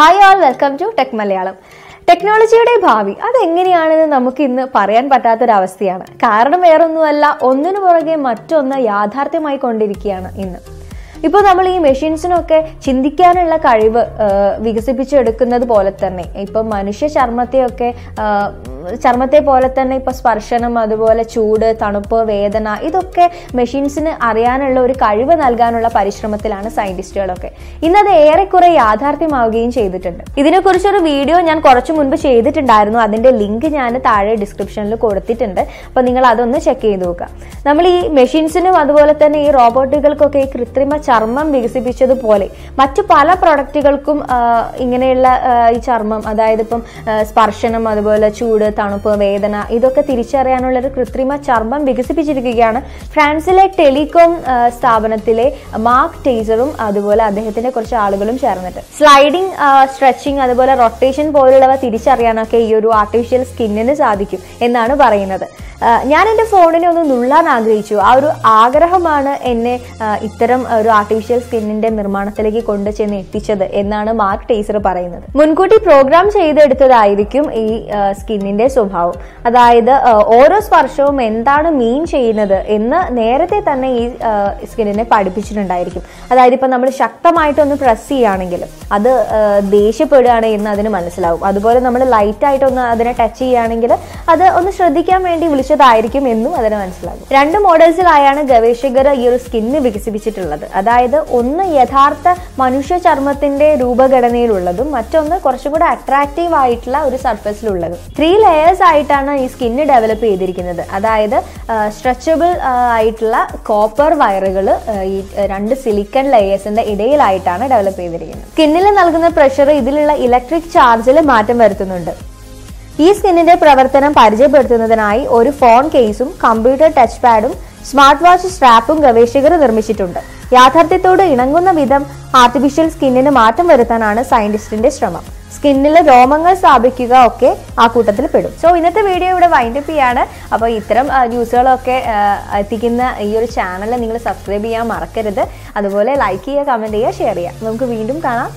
Hi all welcome to tech Malayalam ടെക്നോളജിയുടെ ഭാവി അതെങ്ങനെയാണെന്ന് നമുക്ക് ഇന്ന് പറയാൻ പറ്റാത്തൊരവസ്ഥയാണ്. കാരണം വേറൊന്നുമല്ല ഒന്നിനു പുറകെ മറ്റൊന്ന് യാഥാർത്ഥ്യമായി കൊണ്ടിരിക്കുകയാണ് ഇന്ന്. ഇപ്പോൾ നമ്മൾ ഈ മെഷീൻസിനൊക്കെ ചിന്തിക്കാനുള്ള കഴിവ് വികസിപ്പിച്ചെടുക്കുന്നത് പോലെ തന്നെ. ഇപ്പം മനുഷ്യ ചർമ്മത്തെയൊക്കെ ചർമ്മത്തെ പോലെ തന്നെ ഇപ്പൊ സ്പർശനം അതുപോലെ ചൂട് തണുപ്പ് വേദന ഇതൊക്കെ മെഷീൻസിന് അറിയാനുള്ള ഒരു കഴിവ് നൽകാനുള്ള പരിശ്രമത്തിലാണ് സയന്റിസ്റ്റുകളൊക്കെ. ഇന്നത് ഏറെക്കുറെ യാഥാർത്ഥ്യമാവുകയും ചെയ്തിട്ടുണ്ട്. ഇതിനെക്കുറിച്ചൊരു വീഡിയോ ഞാൻ കുറച്ചു മുൻപ് ചെയ്തിട്ടുണ്ടായിരുന്നു. അതിന്റെ ലിങ്ക് ഞാൻ താഴെ ഡിസ്ക്രിപ്ഷനിൽ കൊടുത്തിട്ടുണ്ട്. അപ്പൊ നിങ്ങൾ അതൊന്ന് ചെക്ക് ചെയ്ത് നോക്കുക. നമ്മൾ ഈ മെഷീൻസിനും അതുപോലെ തന്നെ ഈ റോബോട്ടുകൾക്കൊക്കെ ഈ കൃത്രിമ ചർമ്മം വികസിപ്പിച്ചതുപോലെ മറ്റു പല പ്രൊഡക്റ്റുകൾക്കും ഇങ്ങനെയുള്ള ഈ ചർമ്മം അതായത് ഇപ്പം സ്പർശനം അതുപോലെ ചൂട് തണുപ്പ് വേദന ഇതൊക്കെ തിരിച്ചറിയാനുള്ള ഒരു കൃത്രിമ ചർമ്മം വികസിപ്പിച്ചിരിക്കുകയാണ്. ഫ്രാൻസിലെ ടെലികോം സ്ഥാപനത്തിലെ മാർക്ക് ടേസറും അതുപോലെ അദ്ദേഹത്തിന്റെ കുറച്ച് ആളുകളും ചേർന്നിട്ട്. സ്ലൈഡിംഗ് സ്ട്രെച്ചിങ് അതുപോലെ റൊട്ടേഷൻ പോലുള്ളവ തിരിച്ചറിയാനൊക്കെ ഈ ഒരു ആർട്ടിഫിഷ്യൽ സ്കിന്നിന് സാധിക്കും എന്നാണ് പറയുന്നത്. ഞാൻ എന്റെ ഫോണിനെ ഒന്ന് നുള്ളാൻ ആഗ്രഹിച്ചു. ആ ഒരു ആഗ്രഹമാണ് എന്നെ ഇത്തരം ഒരു ആർട്ടിഫിഷ്യൽ സ്കിന്നിന്റെ നിർമ്മാണത്തിലേക്ക് കൊണ്ടു ചെന്ന് എത്തിച്ചത് എന്നാണ് മാർക്ക് ടേസർ പറയുന്നത്. മുൻകൂട്ടി പ്രോഗ്രാം ചെയ്തെടുത്തതായിരിക്കും ഈ സ്കിന്നിന്റെ സ്വഭാവം. അതായത് ഓരോ സ്പർശവും എന്താണ് മീൻ ചെയ്യുന്നത് എന്ന് നേരത്തെ തന്നെ ഈ സ്കിന്നിനെ പഠിപ്പിച്ചിട്ടുണ്ടായിരിക്കും. അതായത് ഇപ്പം നമ്മൾ ശക്തമായിട്ടൊന്ന് പ്രസ് ചെയ്യുകയാണെങ്കിൽ അത് ദേഷ്യപ്പെടുകയാണ് എന്ന് അതിന് മനസ്സിലാവും. അതുപോലെ നമ്മൾ ലൈറ്റായിട്ടൊന്ന് അതിനെ ടച്ച് ചെയ്യുകയാണെങ്കിൽ അത് ഒന്ന് ശ്രദ്ധിക്കാൻ വേണ്ടി വിളിച്ചതായിരിക്കും എന്നും അതിന് മനസ്സിലാകും. രണ്ട് മോഡൽസിലായാണ് ഗവേഷകർ ഈ ഒരു സ്കിന്ന് വികസിപ്പിച്ചിട്ടുള്ളത്. അതായത് ഒന്ന് യഥാർത്ഥ മനുഷ്യ ചർമ്മത്തിന്റെ രൂപഘടനയിലുള്ളതും മറ്റൊന്ന് കുറച്ചും കൂടെ അട്രാക്റ്റീവ് ആയിട്ടുള്ള ഒരു സർഫസിലുള്ളതും ത്രീ ലെയേഴ്സ് ആയിട്ടാണ് ഈ സ്കിന്ന് ഡെവലപ്പ് ചെയ്തിരിക്കുന്നത്. അതായത് സ്ട്രെച്ചബിൾ ആയിട്ടുള്ള കോപ്പർ വയറുകൾ ഈ രണ്ട് സിലിക്കൺ ലെയേഴ്സിന്റെ ഇടയിലായിട്ടാണ് ഡെവലപ്പ് ചെയ്തിരിക്കുന്നത്. സ്കിന്നിൽ നൽകുന്ന പ്രഷർ ഇതിലുള്ള ഇലക്ട്രിക് ചാർജിൽ മാറ്റം വരുത്തുന്നുണ്ട്. ഈ സ്കിന്നിന്റെ പ്രവർത്തനം പരിചയപ്പെടുത്തുന്നതിനായി ഒരു ഫോൺ കേസും കമ്പ്യൂട്ടർ ടച്ച് പാഡും സ്മാർട്ട് വാച്ച് സ്ട്രാപ്പും ഗവേഷകർ നിർമ്മിച്ചിട്ടുണ്ട്. യാഥാർത്ഥ്യത്തോട് ഇണങ്ങുന്ന വിധം ആർട്ടിഫിഷ്യൽ സ്കിന്നിന് മാറ്റം വരുത്താനാണ് സയന്റിസ്റ്റിന്റെ ശ്രമം. സ്കിന്നിലെ രോമങ്ങൾ സ്ഥാപിക്കുക ഒക്കെ ആ കൂട്ടത്തിൽ പെടും. സോ ഇന്നത്തെ വീഡിയോ ഇവിടെ വൈൻഡപ്പ് ചെയ്യാണ്. അപ്പോൾ ഇത്തരം ന്യൂസുകളൊക്കെ എത്തിക്കുന്ന ഈ ഒരു ചാനൽ നിങ്ങൾ സബ്സ്ക്രൈബ് ചെയ്യാൻ മറക്കരുത്. അതുപോലെ ലൈക്ക് ചെയ്യുക കമന്റ് ചെയ്യുക ഷെയർ ചെയ്യുക. നമുക്ക് വീണ്ടും കാണാം.